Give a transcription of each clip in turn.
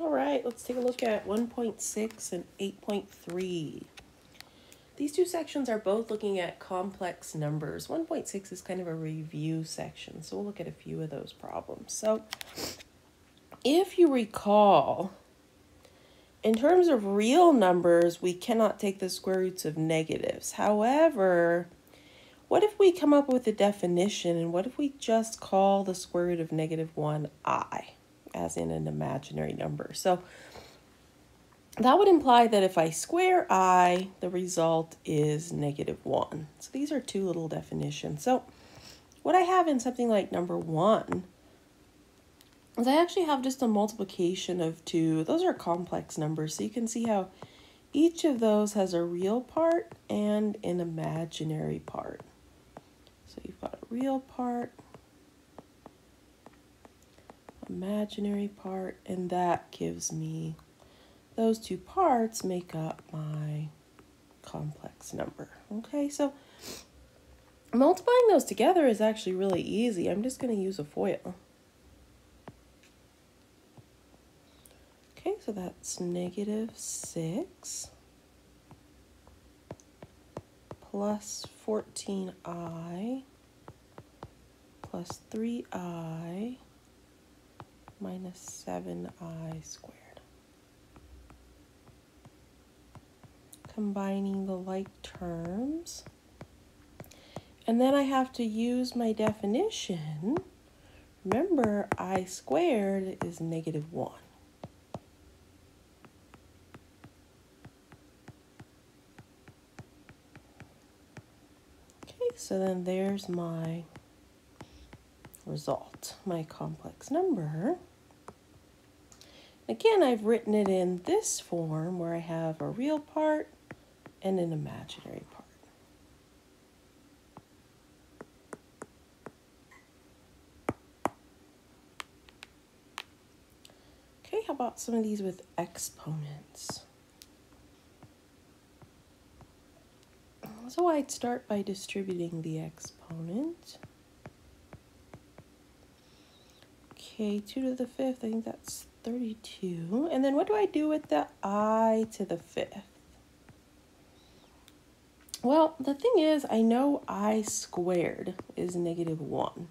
All right, let's take a look at 1.6 and 8.3. These two sections are both looking at complex numbers. 1.6 is kind of a review section, so we'll look at a few of those problems. So if you recall, in terms of real numbers, we cannot take the square roots of negatives. However, what if we come up with a definition and what if we just call the square root of negative 1 i, as in an imaginary number? So that would imply that if I square i, the result is negative 1. So these are two little definitions. So what I have in something like number 1 is I actually have just a multiplication of 2. Those are complex numbers, so you can see how each of those has a real part and an imaginary part. So you've got a real part, imaginary part, and that gives me those two parts make up my complex number. Okay, so multiplying those together is actually really easy. I'm just going to use a FOIL. Okay, so that's negative 6 plus 14i plus 3i minus 7i squared. combining the like terms. And then I have to use my definition. Remember, i squared is negative 1. Okay, so then there's my result, my complex number. Again, I've written it in this form where I have a real part and an imaginary part. Okay, how about some of these with exponents? So I'd start by distributing the exponent. Okay, 2 to the 5th, I think that's 32. And then what do I do with the i to the 5th? Well, the thing is, I know i squared is negative 1.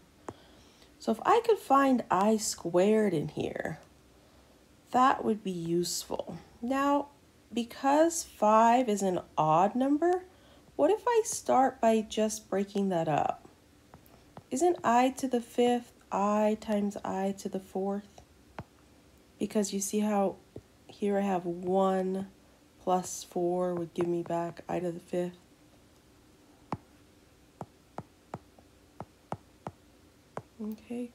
So if I could find i squared in here, that would be useful. Now, because 5 is an odd number, what if I start by just breaking that up? Isn't i to the 5th i times i to the 4th? Because you see how here I have 1 plus 4 would give me back i to the 5th. Okay.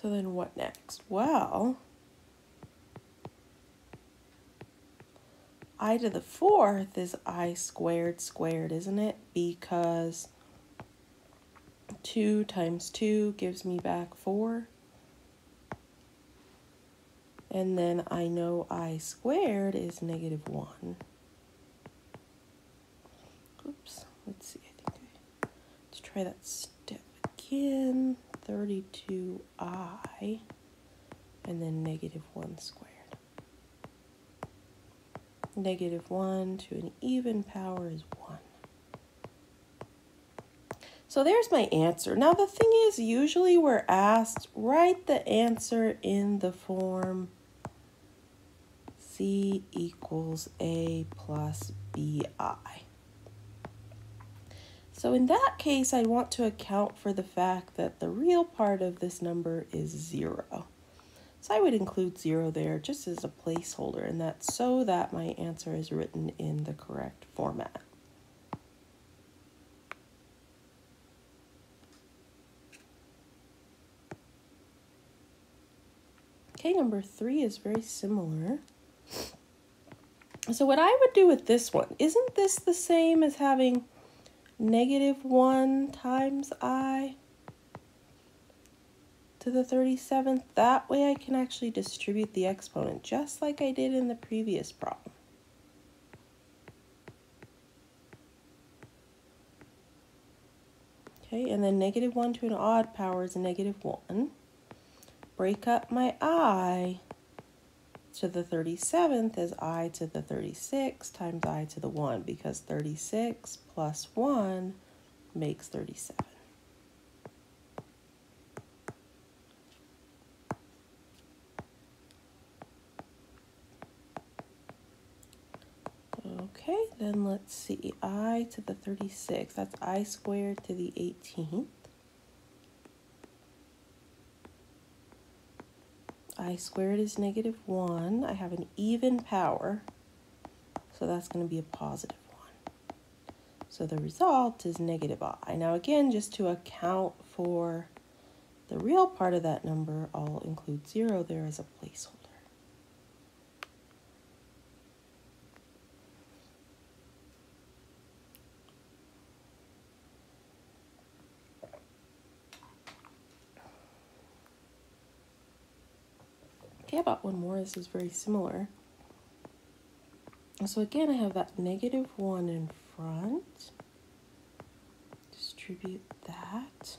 So then what next? Well, i to the fourth is i squared squared, isn't it? Because 2 times 2 gives me back 4. And then I know i squared is negative 1. Oops, let's see. I think I, let's try that step again 32i and then negative 1 squared. Negative 1 to an even power is 1. So there's my answer. Now the thing is, usually we're asked, write the answer in the form C equals A plus BI. So in that case, I want to account for the fact that the real part of this number is 0. So I would include 0 there just as a placeholder, and that's so that my answer is written in the correct format. Okay, number 3 is very similar. So what I would do with this one, isn't this the same as having negative 1 times i to the 37th. That way I can actually distribute the exponent just like I did in the previous problem. Okay, and then negative 1 to an odd power is negative 1. Break up my i to the 37th is i to the 36 times i to the 1 because 36 plus 1 makes 37. Okay, then let's see, i to the 36, that's i squared to the 18th. I squared is negative 1. I have an even power, so that's going to be a positive 1. So the result is negative i. Now again, just to account for the real part of that number, I'll include 0 there as a placeholder. About one more. This is very similar. So again, I have that negative 1 in front. Distribute that.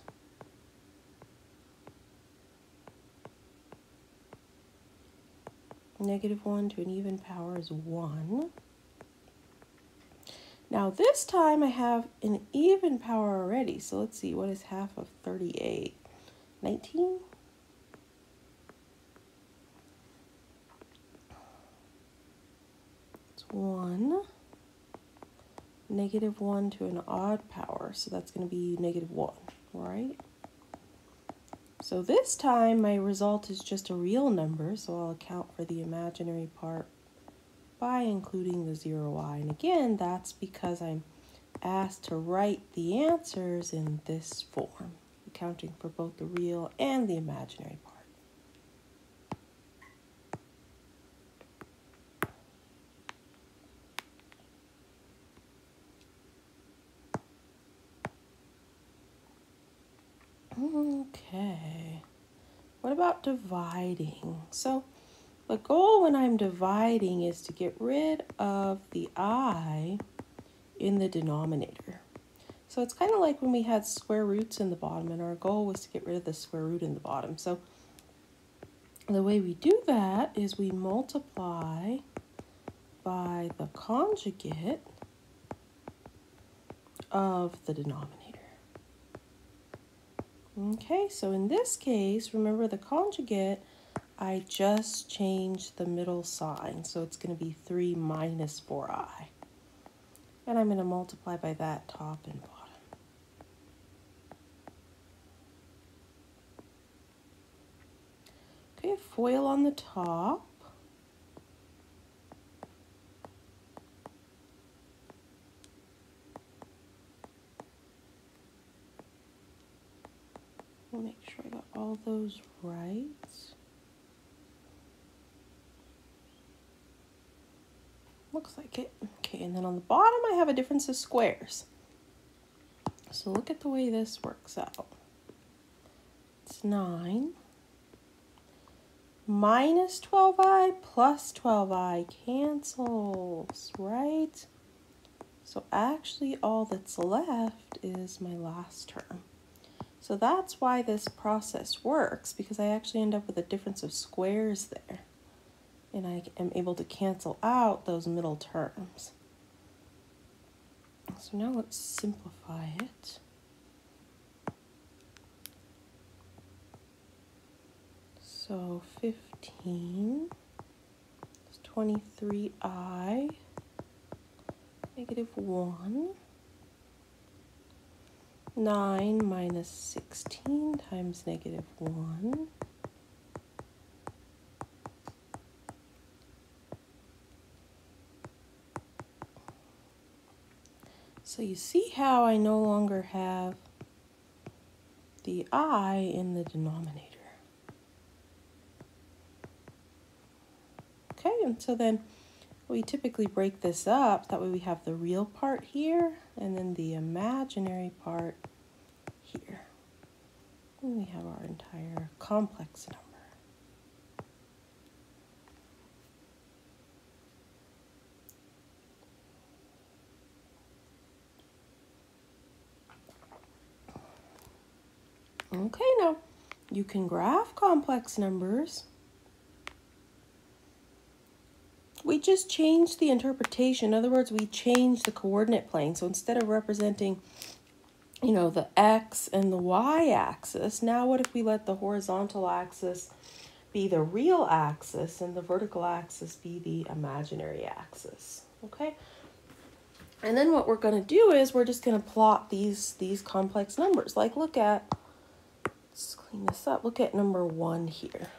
Negative 1 to an even power is 1. Now this time I have an even power already. So let's see, what is half of 38? 19? 1. Negative 1 to an odd power. So that's going to be negative 1, right? So this time my result is just a real number, so I'll account for the imaginary part by including the 0i. And again, that's because I'm asked to write the answers in this form, accounting for both the real and the imaginary part. Okay, what about dividing? So the goal when I'm dividing is to get rid of the i in the denominator. So it's kind of like when we had square roots in the bottom and our goal was to get rid of the square root in the bottom. So the way we do that is we multiply by the conjugate of the denominator. Okay, so in this case, remember the conjugate, I just changed the middle sign. So it's going to be 3 minus 4i. And I'm going to multiply by that top and bottom. Okay, FOIL on the top. make sure I got all right. Looks like it. Okay, and then on the bottom I have a difference of squares. So look at the way this works out. It's 9 minus 12i plus 12i cancels, right? So actually all that's left is my last term. So that's why this process works, because I actually end up with a difference of squares there. And I am able to cancel out those middle terms. So now let's simplify it. So 15 is 23i, negative 1. 9 minus 16 times negative 1. So you see how I no longer have the i in the denominator. Okay, and so then we typically break this up. That way we have the real part here and then the imaginary part here. And we have our entire complex number. Okay, now you can graph complex numbers. We just change the interpretation. In other words, we change the coordinate plane. So instead of representing, you know, the x and the y axis, now what if we let the horizontal axis be the real axis and the vertical axis be the imaginary axis? Okay. And then what we're going to do is we're just going to plot these these complex numbers. Like look at, let's clean this up. Look at number one here.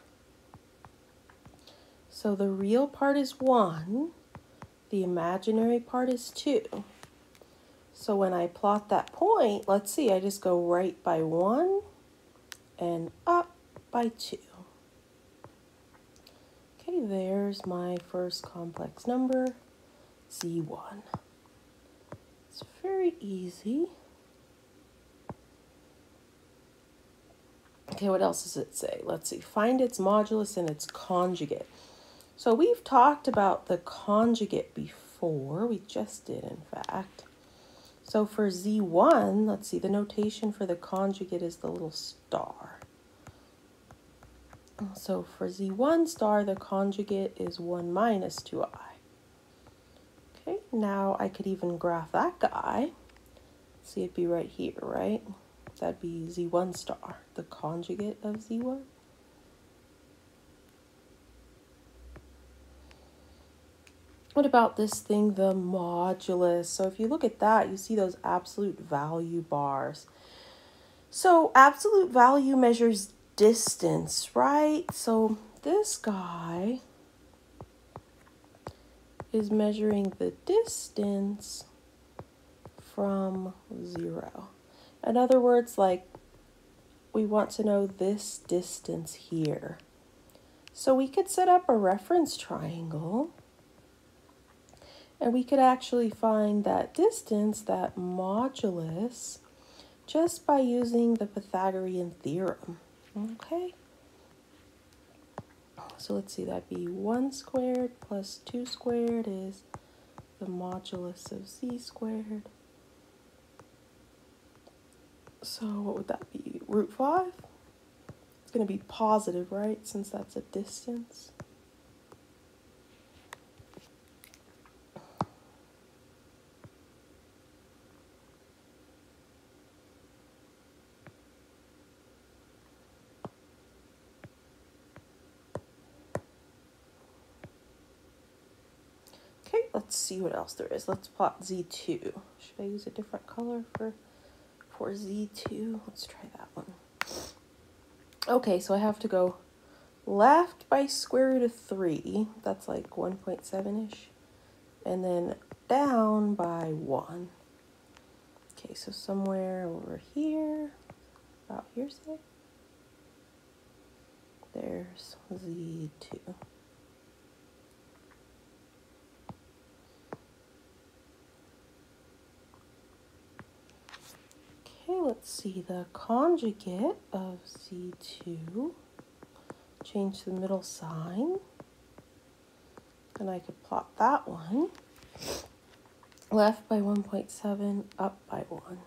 So the real part is one, the imaginary part is two. So when I plot that point, let's see, I just go right by one and up by two. Okay, there's my first complex number, Z1. It's very easy. Okay, what else does it say? Let's see. Find its modulus and its conjugate. So we've talked about the conjugate before. We just did, in fact. So for Z1, let's see, the notation for the conjugate is the little star. So for Z1 star, the conjugate is 1 minus 2i. Okay, now I could even graph that guy. See, it'd be right here, right? That'd be Z1 star, the conjugate of Z1. What about this thing, the modulus? So if you look at that, you see those absolute value bars. So absolute value measures distance, right? So this guy is measuring the distance from zero. In other words, like we want to know this distance here. So we could set up a reference triangle and we could actually find that distance, that modulus, just by using the Pythagorean theorem. Okay. So let's see, that'd be 1 squared plus 2 squared is the modulus of z squared. So what would that be? Root 5? It's going to be positive, right? Since that's a distance. Let's see what else there is. Let's plot Z2. Should I use a different color for, for Z2? Let's try that one. Okay, so I have to go left by square root of 3. That's like 1.7-ish. And then down by 1. Okay, so somewhere over here, about here, say. There's Z2. Okay, let's see the conjugate of Z2. Change the middle sign. And I could plot that one. Left by 1.7, up by 1.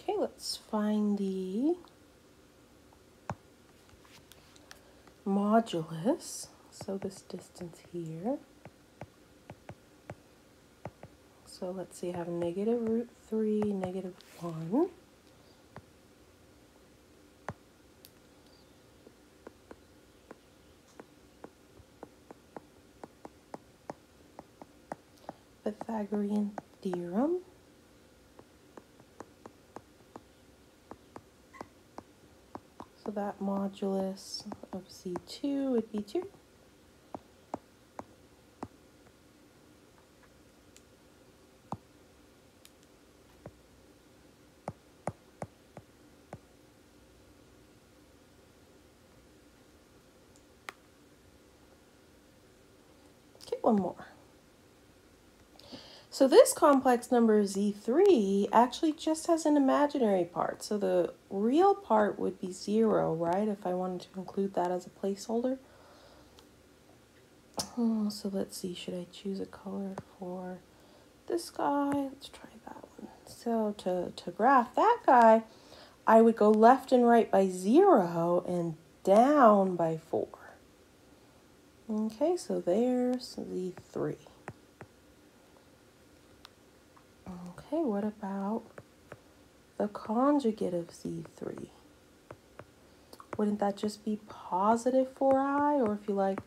Okay, let's find the modulus, so this distance here. So let's see, I have negative root 3, negative 1. Pythagorean theorem. That modulus of Z2 would be 2. So this complex number Z3 actually just has an imaginary part. So the real part would be zero, right? If I wanted to include that as a placeholder. Oh, so let's see, should I choose a color for this guy? Let's try that one. So to, to graph that guy, I would go left and right by zero and down by four. Okay, so there's Z3. Okay, what about the conjugate of Z3? Wouldn't that just be positive 4i, or if you like,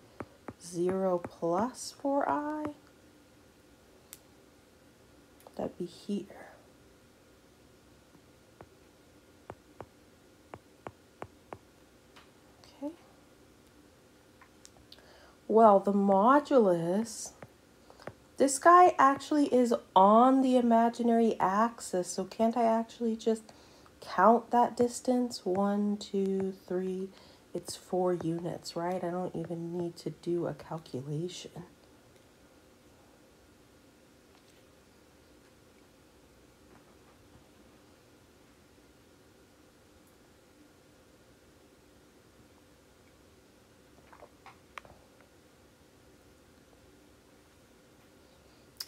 0 plus 4i? That'd be here. Okay. Well, the modulus this guy actually is on the imaginary axis, so can't I actually just count that distance? One, two, three. It's four units, right? I don't even need to do a calculation.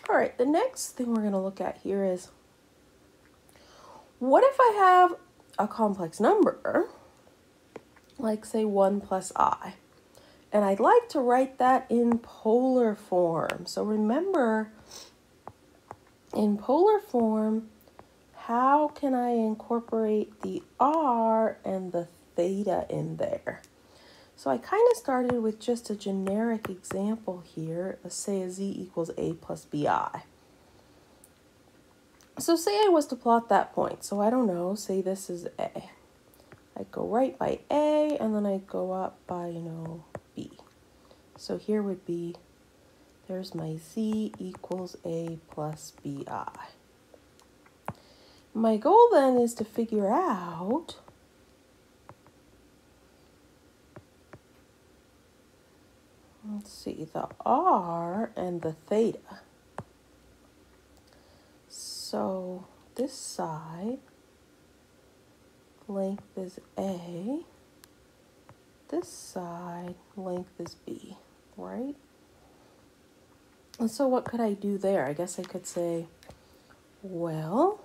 All right, the next thing we're going to look at here is what if I have a complex number, like say 1 plus i, and I'd like to write that in polar form. So remember, in polar form, how can I incorporate the r and the theta in there? So I kind of started with just a generic example here. Let's say a z equals a plus bi. So say I was to plot that point. So I don't know, say this is a. I go right by a and then I go up by, you know, b. So here would be, there's my z equals a plus bi. My goal then is to figure out let's see, the R and the theta. So this side, length is A. This side, length is B, right? And so what could I do there? I guess I could say, well,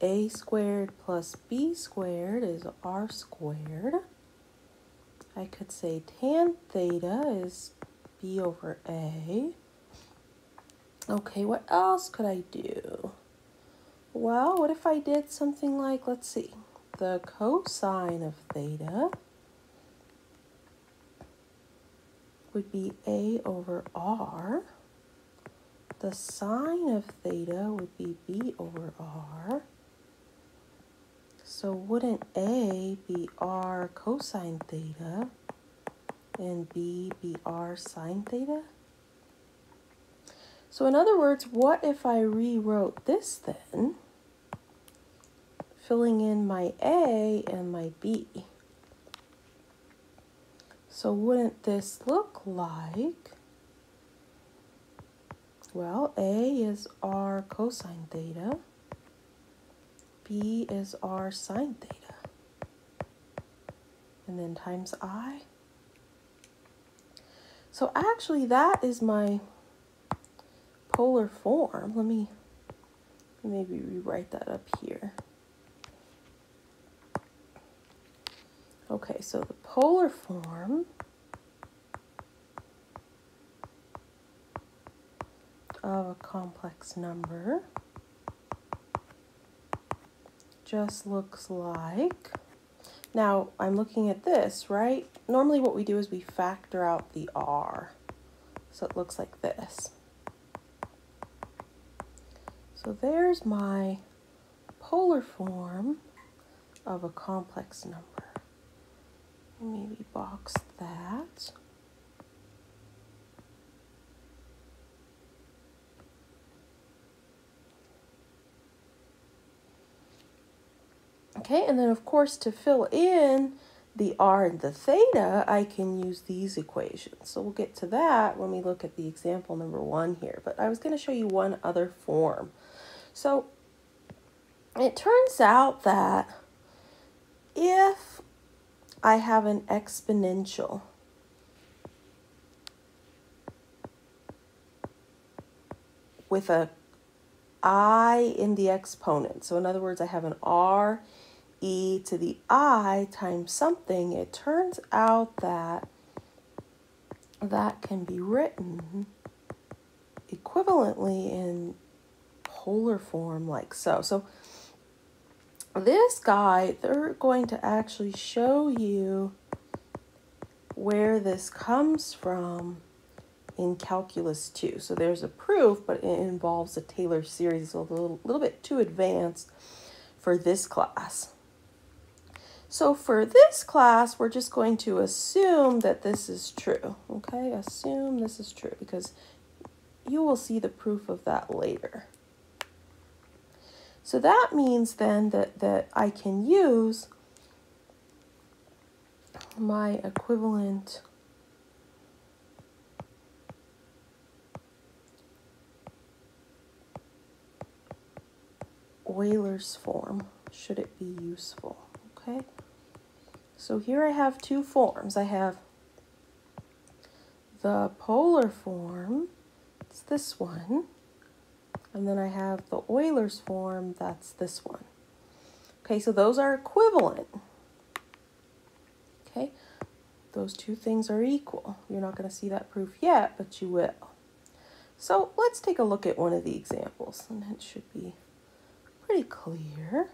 a squared plus b squared is r squared. I could say tan theta is b over a. Okay, what else could I do? Well, what if I did something like, let's see, the cosine of theta would be a over r. The sine of theta would be b over r. So wouldn't A be R cosine theta and B be R sine theta? So in other words, what if I rewrote this then, filling in my A and my B? So wouldn't this look like, well, A is R cosine theta, B is r sine theta. And then times I. So actually that is my polar form. Let me maybe rewrite that up here. Okay, so the polar form of a complex number just looks like, now I'm looking at this, right? Normally what we do is we factor out the R. So it looks like this. So there's my polar form of a complex number. Maybe box that. Okay, and then of course to fill in the r and the theta, I can use these equations. So we'll get to that when we look at the example number one here. But I was going to show you one other form. So it turns out that if I have an exponential, with a i in the exponent. So in other words, I have an r e to the i times something. It turns out that that can be written equivalently in polar form like so. So this guy, they're going to actually show you where this comes from in Calculus 2. So there's a proof, but it involves a Taylor series, a little, little bit too advanced for this class. So for this class, we're just going to assume that this is true, okay? Assume this is true because you will see the proof of that later. So that means then that, that I can use my equivalent Euler's form, should it be useful, okay? So here I have two forms. I have the polar form, it's this one, and then I have the Euler's form, that's this one. Okay, so those are equivalent. Okay, those two things are equal. You're not going to see that proof yet, but you will. So let's take a look at one of the examples, and it should be pretty clear.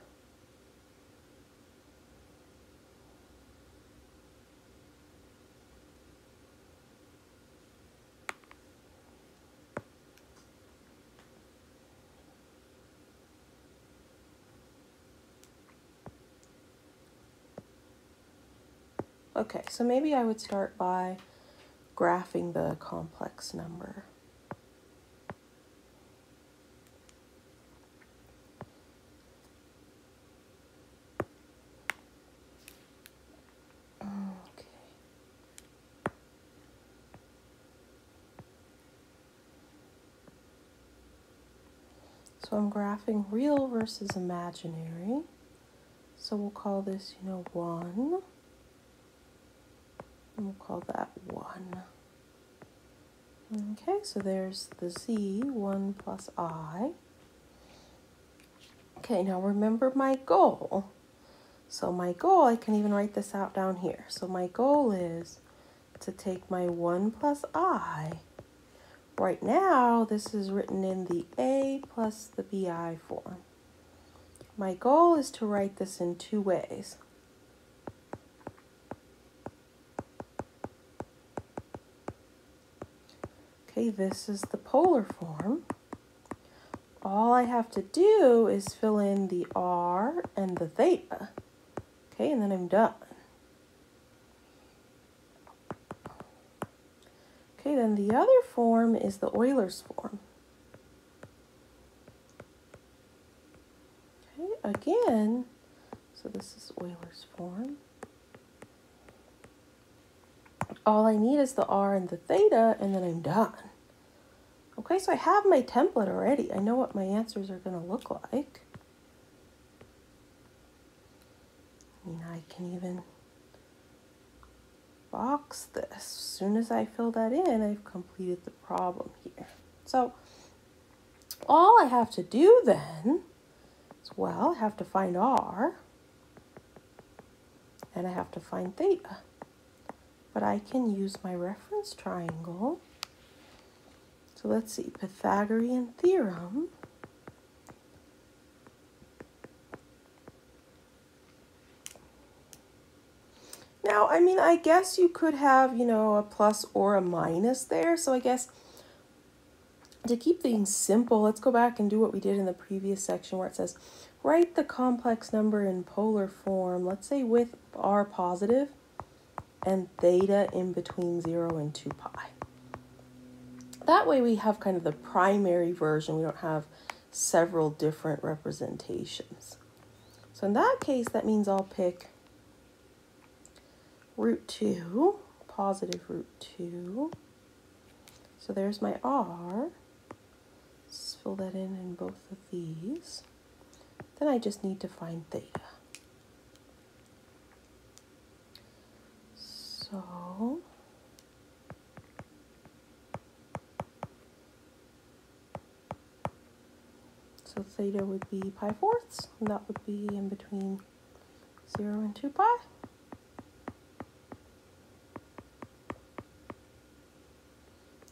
Okay, so maybe I would start by graphing the complex number. So I'm graphing real versus imaginary. So we'll call this, you know, 1. We'll call that 1. Okay, so there's the z, 1 plus i. Okay, now remember my goal. So my goal, I can even write this out down here. So my goal is to take my 1 plus i Right now, this is written in the A plus the BI form. My goal is to write this in two ways. Okay, this is the polar form. All I have to do is fill in the R and the theta. Okay, and then I'm done. Okay, then the other form is the Euler's form. Okay, again, so this is Euler's form. All I need is the r and the theta, and then I'm done. Okay, so I have my template already. I know what my answers are going to look like. I mean, I can even box this. As soon as I fill that in, I've completed the problem here. So all I have to do then is, well, I have to find r, and I have to find theta. But I can use my reference triangle. So let's see, Pythagorean theorem. Now, I mean, I guess you could have, you know, a plus or a minus there. So I guess to keep things simple, let's go back and do what we did in the previous section where it says, write the complex number in polar form, let's say with r positive and theta in between 0 and 2 pi. That way we have kind of the primary version. We don't have several different representations. So in that case, that means I'll pick root 2, positive root 2. So there's my r. Let's fill that in in both of these. Then I just need to find theta. So So theta would be pi fourths, and that would be in between 0 and 2 pi.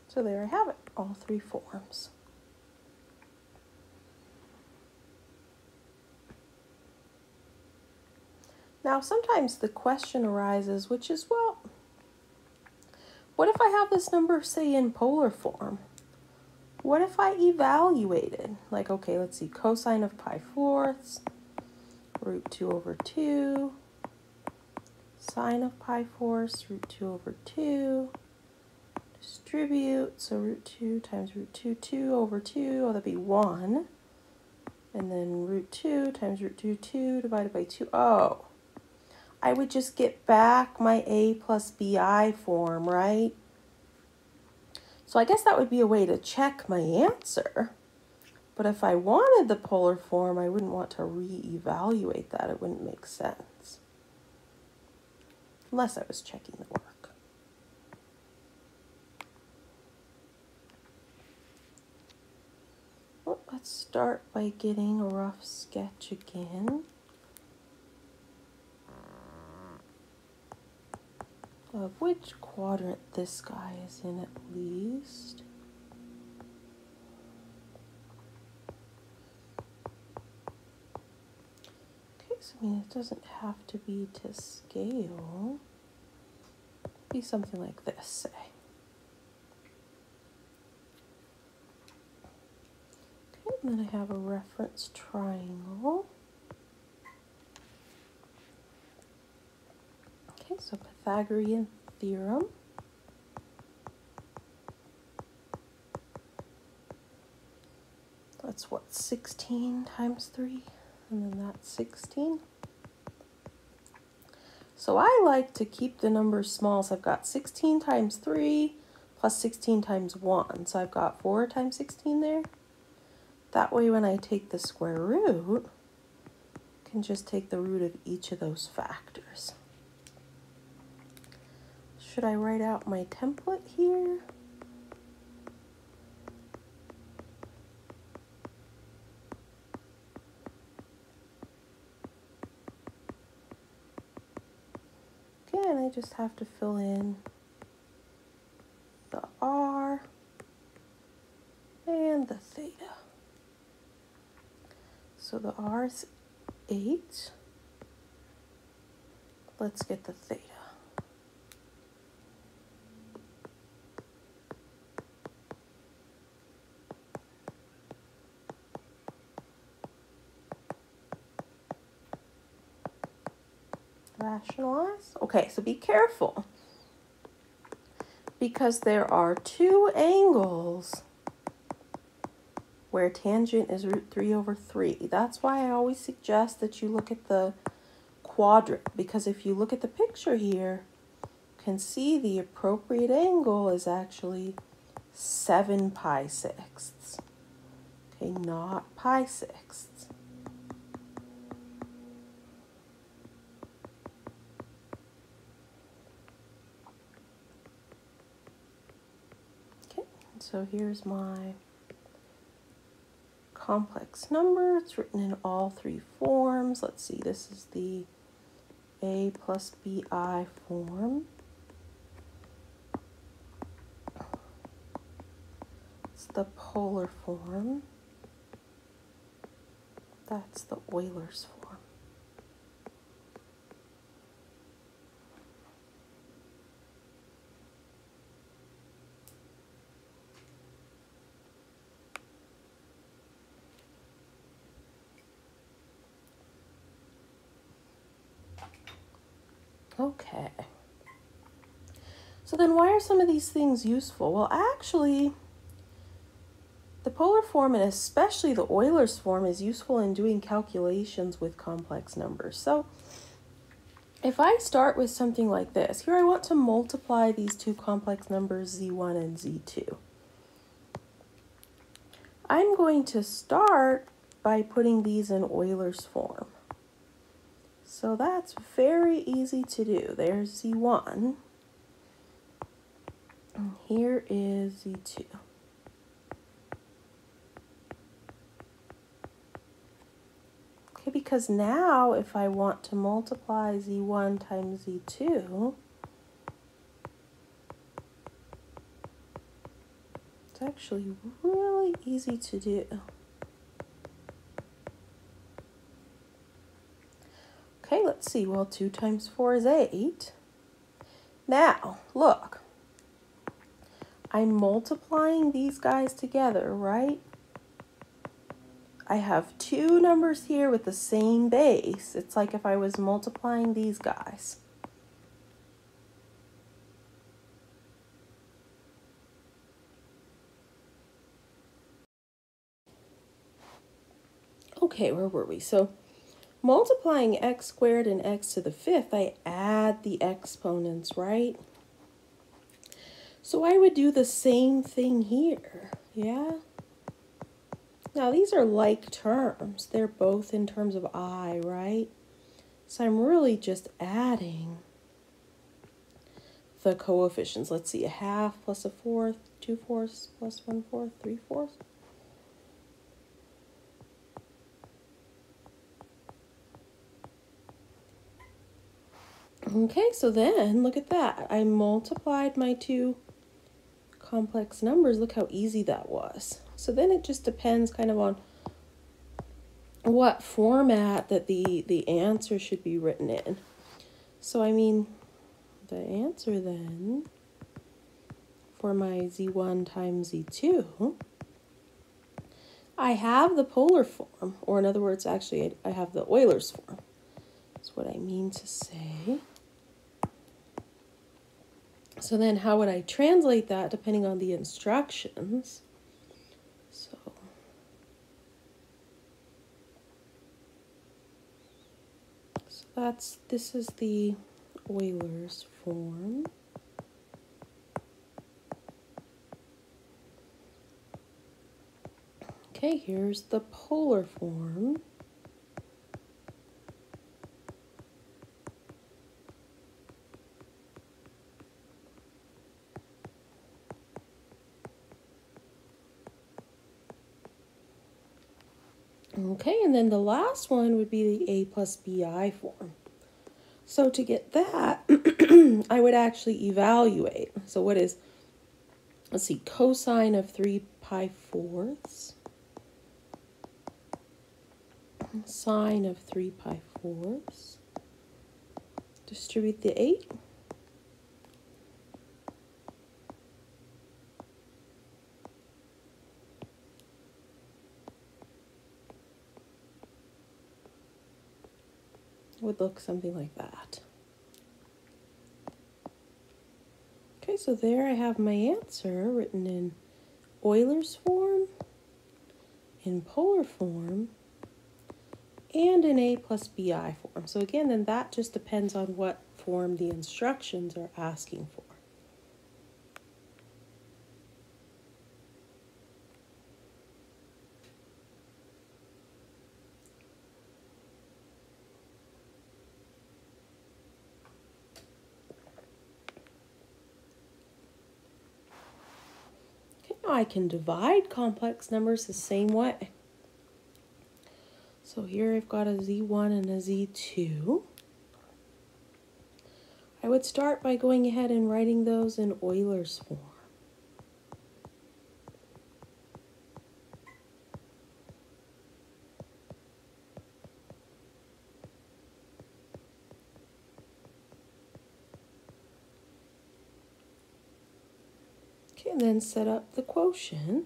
So there I have it, all three forms. Now sometimes the question arises, which is, well, what if I have this number, say, in polar form? What if I evaluated? Like, okay, let's see, cosine of pi fourths, root 2 over 2, sine of pi fourths, root 2 over 2, distribute, so root 2 times root 2, 2 over 2, oh, that'd be 1. And then root 2 times root 2, 2 divided by 2. Oh, I would just get back my a plus bi form, right? So I guess that would be a way to check my answer. But if I wanted the polar form, I wouldn't want to re-evaluate that. It wouldn't make sense. Unless I was checking the work. Well, let's start by getting a rough sketch again. Of which quadrant this guy is in at least. Okay, so I mean, it doesn't have to be to scale. Be something like this, say. Okay, and then I have a reference triangle. Okay, so Pythagorean theorem. That's what, 16 times 3? And then that's 16. So I like to keep the numbers small. So I've got 16 times 3 plus 16 times 1. So I've got 4 times 16 there. That way when I take the square root, I can just take the root of each of those factors. Should I write out my template here? Again, I just have to fill in the R and the theta. So the R is 8. Let's get the theta. Okay, so be careful. Because there are two angles where tangent is root 3 over 3. That's why I always suggest that you look at the quadrant. Because if you look at the picture here, you can see the appropriate angle is actually 7 pi sixths. Okay, not pi sixths. So here's my complex number. It's written in all three forms. Let's see, this is the A plus BI form. It's the polar form. That's the Euler's form. Okay. So then why are some of these things useful? Well, actually, the polar form and especially the Euler's form is useful in doing calculations with complex numbers. So if I start with something like this, here I want to multiply these two complex numbers z1 and z2. I'm going to start by putting these in Euler's form. So that's very easy to do. There's z1. And here is z2. Okay, because now if I want to multiply z1 times z2, it's actually really easy to do. Okay, let's see. Well, 2 times 4 is 8. Now, look. I'm multiplying these guys together, right? I have two numbers here with the same base. It's like if I was multiplying these guys. Okay, where were we? So multiplying x squared and x to the fifth, I add the exponents, right? So I would do the same thing here, yeah? Now these are like terms. They're both in terms of i, right? So I'm really just adding the coefficients. Let's see, a half plus a fourth, two fourths plus one fourth, three fourths. Okay, so then look at that. I multiplied my two complex numbers. Look how easy that was. So then it just depends kind of on what format that the, the answer should be written in. So I mean, the answer then for my z1 times z2, I have the polar form, or in other words, actually, I have the Euler's form. That's what I mean to say. So then how would I translate that depending on the instructions? So So that's this is the Euler's form. Okay, here's the polar form. Okay, and then the last one would be the A plus BI form. So to get that, I would actually evaluate. So what is, let's see, cosine of 3 pi fourths, sine of 3 pi fourths, distribute the 8. Would look something like that. Okay, so there I have my answer written in Euler's form, in polar form, and in A plus BI form. So again, then that just depends on what form the instructions are asking for. I can divide complex numbers the same way. So here I've got a z1 and a z2. I would start by going ahead and writing those in Euler's form. And set up the quotient.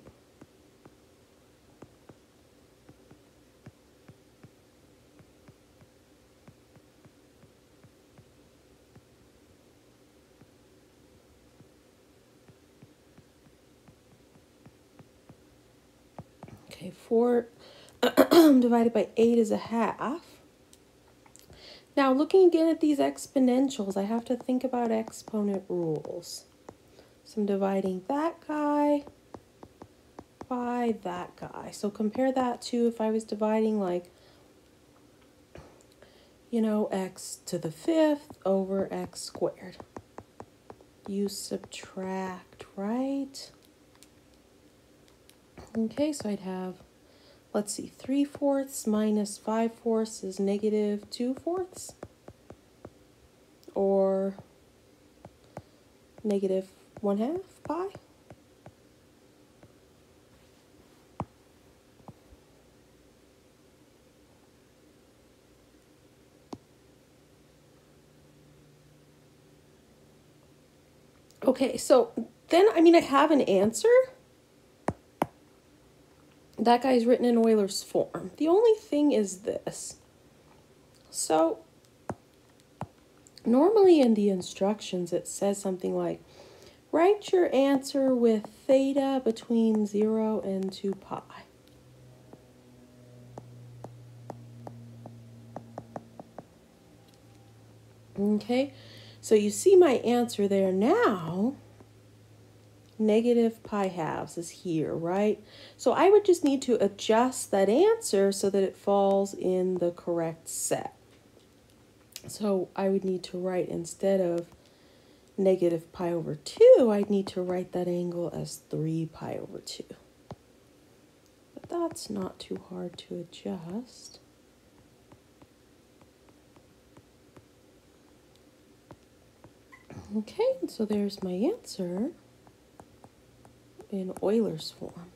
Okay, 4 divided by 8 is a half. Now, looking again at these exponentials, I have to think about exponent rules. So I'm dividing that guy by that guy. So compare that to if I was dividing like, you know, x to the fifth over x squared. You subtract, right? Okay, so I'd have let's see, 3 fourths minus 5 fourths is negative 2 fourths. Or negative 1 half pi. Okay, so then, I mean, I have an answer that guy's written in Euler's form. The only thing is this. So, normally in the instructions it says something like, write your answer with theta between 0 and 2 pi. Okay, so you see my answer there now negative pi halves is here, right? So I would just need to adjust that answer so that it falls in the correct set. So I would need to write instead of negative pi over 2, I'd need to write that angle as 3 pi over 2. But that's not too hard to adjust. Okay, so there's my answer in Euler's form.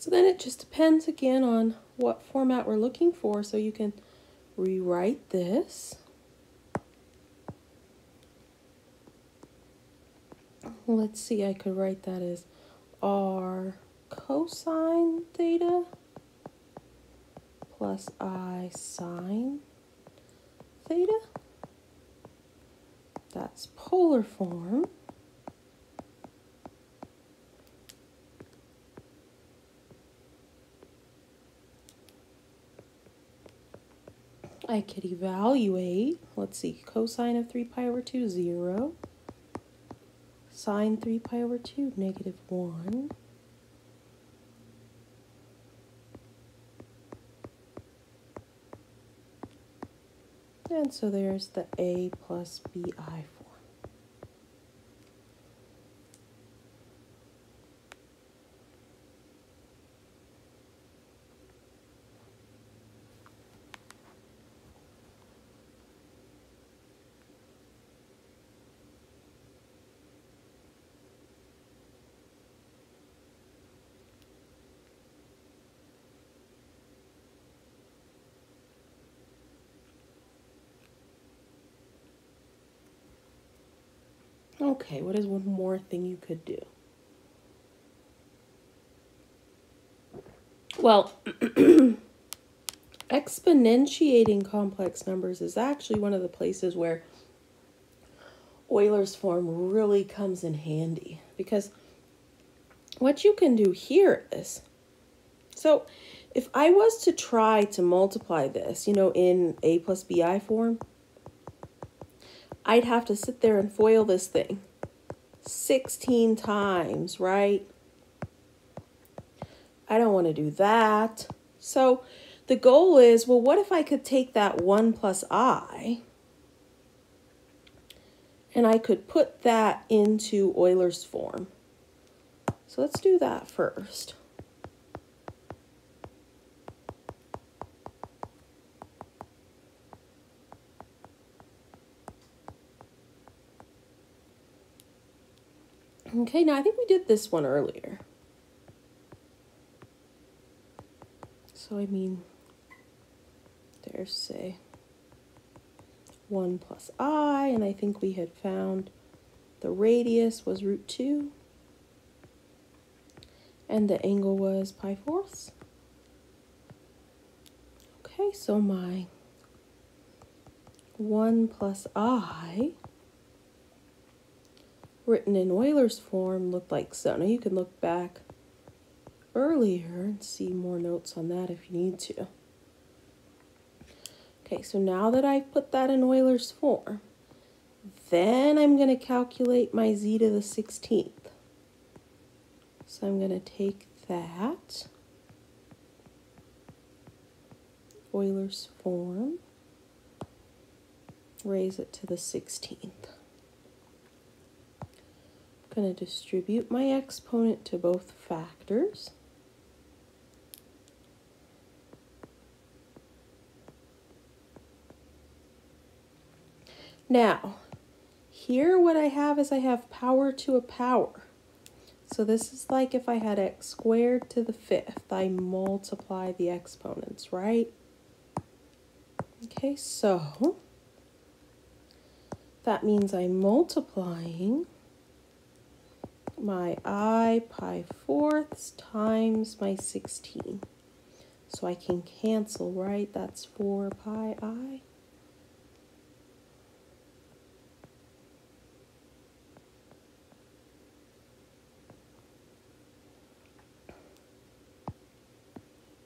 So then it just depends again on what format we're looking for. So you can rewrite this. Let's see, I could write that as r cosine theta plus i sine theta. That's polar form. I could evaluate, let's see, cosine of 3 pi over 2, 0. Sine 3 pi over 2, negative 1. And so there's the A plus BI Okay, what is one more thing you could do? Well, exponentiating complex numbers is actually one of the places where Euler's form really comes in handy because what you can do here is so if I was to try to multiply this, you know, in a plus bi form, I'd have to sit there and FOIL this thing 16 times, right? I don't want to do that. So the goal is, well, what if I could take that 1 plus i and I could put that into Euler's form? So let's do that first. Okay, now I think we did this one earlier. So I mean, there's say 1 plus i, and I think we had found the radius was root 2, and the angle was pi fourths. Okay, so my 1 plus i written in Euler's form looked like so. Now you can look back earlier and see more notes on that if you need to. Okay, so now that I've put that in Euler's form, then I'm going to calculate my z to the 16th. So I'm going to take that, Euler's form, raise it to the 16th. Going to distribute my exponent to both factors. Now, here what I have is I have power to a power. So this is like if I had x squared to the fifth, I multiply the exponents, right? Okay, so that means I'm multiplying my i pi fourths times my 16. So I can cancel, right? That's 4 pi i.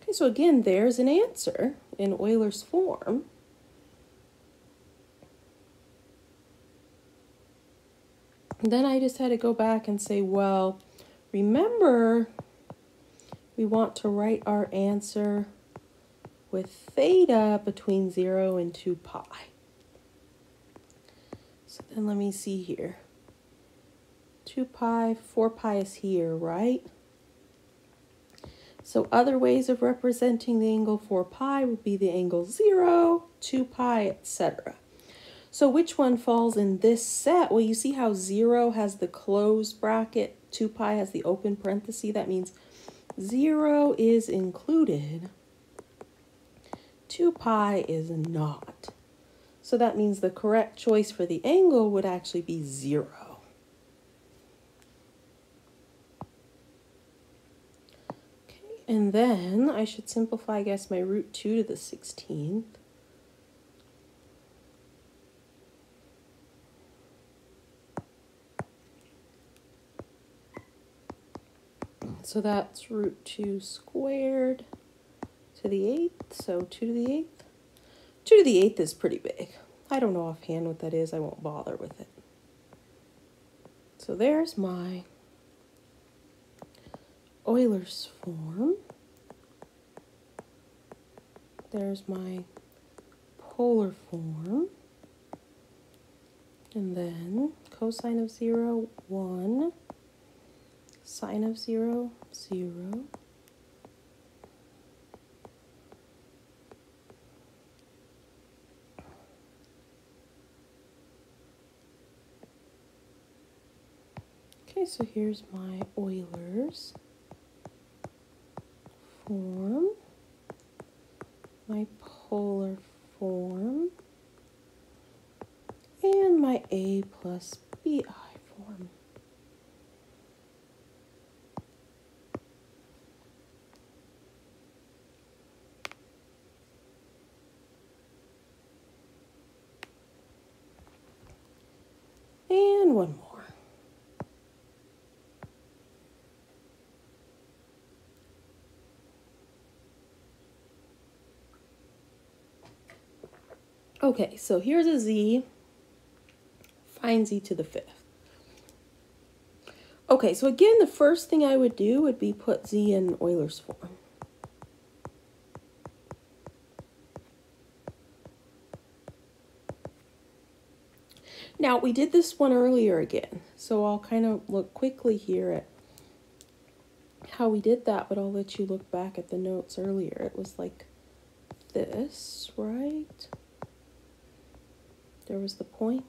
Okay, so again, there's an answer in Euler's form. Then I just had to go back and say, well, remember, we want to write our answer with theta between 0 and 2 pi. So then let me see here. 2 pi, 4 pi is here, right? So other ways of representing the angle 4 pi would be the angle 0, 2 pi, etc. So which one falls in this set? Well, you see how 0 has the closed bracket, 2 pi has the open parenthesis. That means 0 is included, 2 pi is not. So that means the correct choice for the angle would actually be 0. And then I should simplify, I guess, my root 2 to the 16th. So that's root 2 squared to the 8th. So 2 to the 8th. 2 to the 8th is pretty big. I don't know offhand what that is. I won't bother with it. So there's my Euler's form. There's my polar form. And then cosine of 0, 1. Sine of 0, 0. Okay, so here's my Euler's form, my polar form, and my A plus BI form. And one more. Okay, so here's a z. Find z to the fifth. Okay, so again, the first thing I would do would be put z in Euler's form. Now, we did this one earlier again, so I'll kind of look quickly here at how we did that, but I'll let you look back at the notes earlier. It was like this, right? There was the point.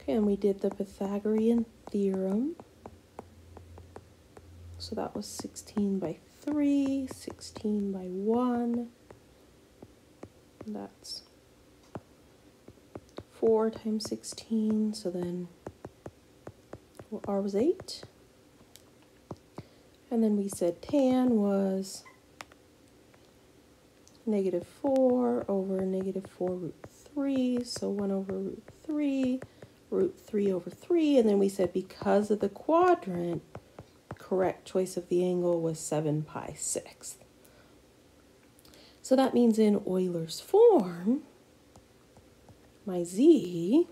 Okay, and we did the Pythagorean theorem. So that was 16 by 3, 16 by 1. That's 4 times 16, so then well, R was 8. And then we said tan was negative 4 over negative 4 root 3, so 1 over root 3 root 3 over 3. And then we said because of the quadrant, correct choice of the angle was 7 pi sixth. So that means in Euler's form, my z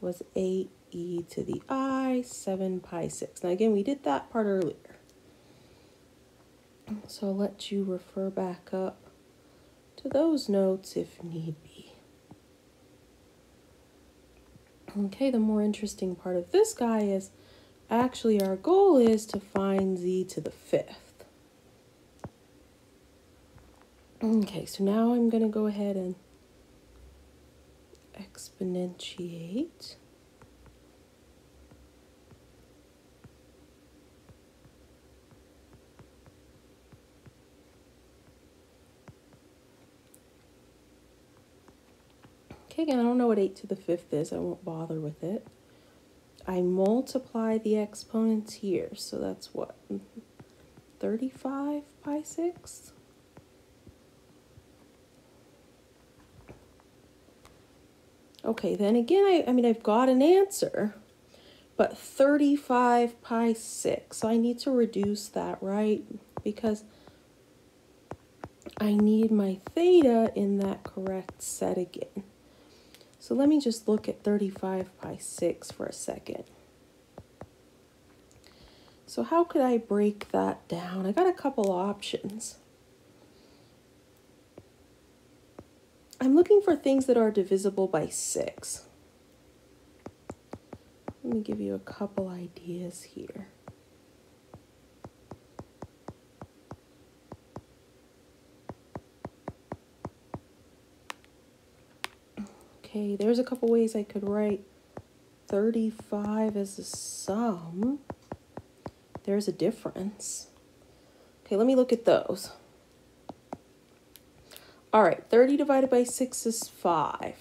was 8e to the i 7 pi 6. Now again, we did that part earlier. So I'll let you refer back up to those notes if need be. Okay, the more interesting part of this guy is actually our goal is to find z to the fifth. Okay, so now I'm going to go ahead and exponentiate. Again, I don't know what 8 to the 5th is. I won't bother with it. I multiply the exponents here. So that's what? 35 pi 6? Okay, then again, I, I mean, I've got an answer, but 35 pi 6. So I need to reduce that, right? Because I need my theta in that correct set again. So let me just look at 35 by 6 for a second. So how could I break that down? I got a couple options. I'm looking for things that are divisible by 6. Let me give you a couple ideas here. Okay, there's a couple ways I could write 35 as a sum. There's a difference. Okay, let me look at those. All right, 30 divided by 6 is 5.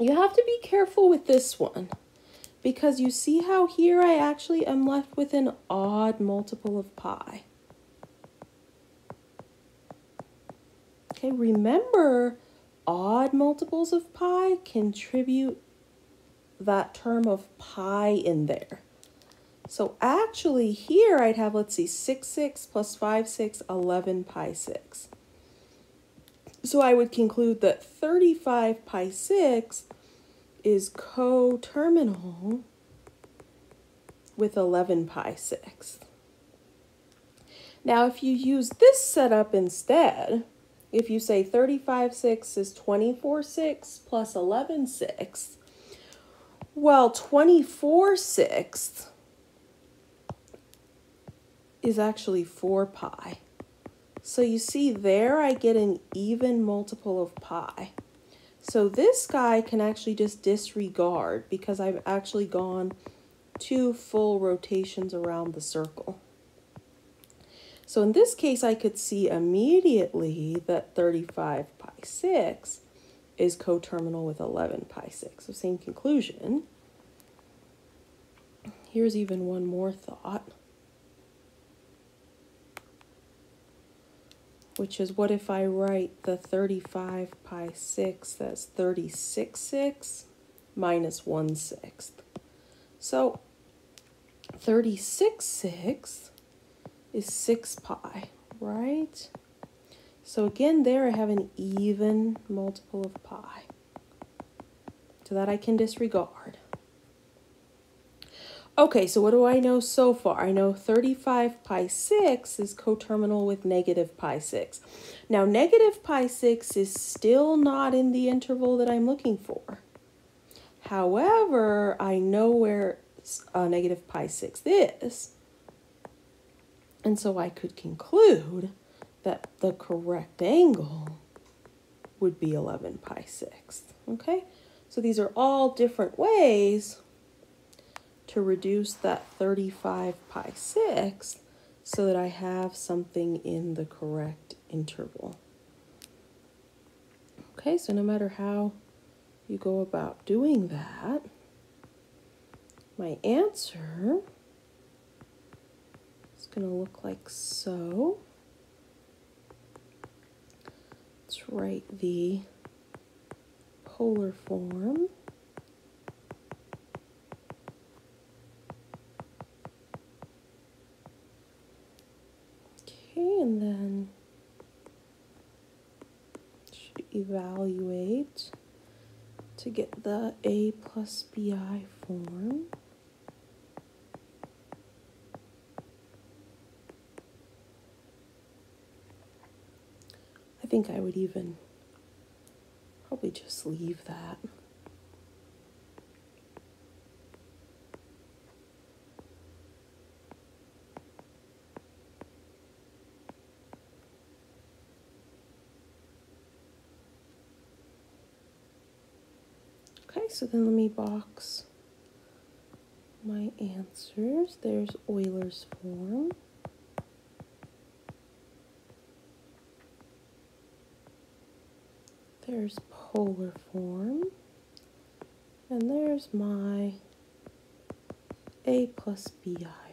You have to be careful with this one because you see how here I actually am left with an odd multiple of pi. Okay, remember odd multiples of pi contribute that term of pi in there. So actually here I'd have, let's see, 6, 6 plus 5, 6, 11 pi 6. So I would conclude that 35 pi 6 is coterminal with 11 pi 6. Now if you use this setup instead, if you say 35 6 is 24 6 plus 11 6, well, 24 sixths is actually 4 pi. So you see there I get an even multiple of pi. So this guy can actually just disregard because I've actually gone two full rotations around the circle. So in this case, I could see immediately that 35 pi 6 is coterminal with 11 pi 6. So same conclusion. Here's even one more thought. Which is what if I write the 35 pi 6, that's 36 6 minus 1 sixth. So 36 6 is 6 pi, right? So again, there I have an even multiple of pi. So that I can disregard. Okay, so what do I know so far? I know 35 pi 6 is coterminal with negative pi 6. Now, negative pi 6 is still not in the interval that I'm looking for. However, I know where uh, negative pi 6 is. And so I could conclude that the correct angle would be 11 pi 6. Okay, so these are all different ways to reduce that 35 pi 6 so that I have something in the correct interval. Okay, so no matter how you go about doing that, my answer going to look like so. Let's write the polar form. Okay, and then should evaluate to get the A plus BI form. I think I would even probably just leave that. Okay, so then let me box my answers. There's Euler's form. There's polar form. And there's my A plus BI